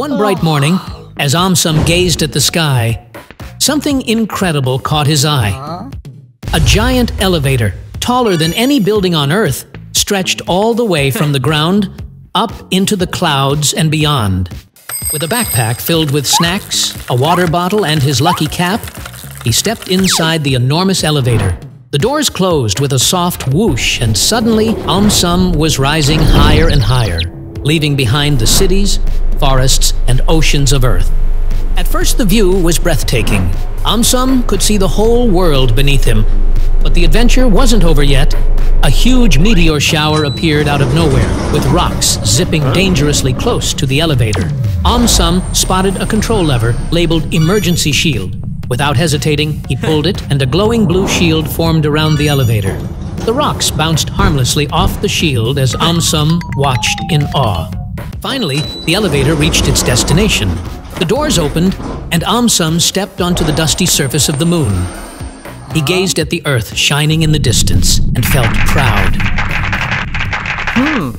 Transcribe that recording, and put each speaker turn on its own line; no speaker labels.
One bright morning, as AumSum gazed at the sky, something incredible caught his eye. A giant elevator, taller than any building on Earth, stretched all the way from the ground up into the clouds and beyond. With a backpack filled with snacks, a water bottle, and his lucky cap, he stepped inside the enormous elevator. The doors closed with a soft whoosh, and suddenly AumSum was rising higher and higher, leaving behind the cities, forests, and oceans of Earth. At first, the view was breathtaking. AumSum could see the whole world beneath him. But the adventure wasn't over yet. A huge meteor shower appeared out of nowhere, with rocks zipping dangerously close to the elevator. AumSum spotted a control lever labeled Emergency Shield. Without hesitating, he pulled it, and a glowing blue shield formed around the elevator. The rocks bounced harmlessly off the shield as AumSum watched in awe. Finally, the elevator reached its destination. The doors opened, and AumSum stepped onto the dusty surface of the moon. He gazed at the earth shining in the distance and felt proud. Hmm,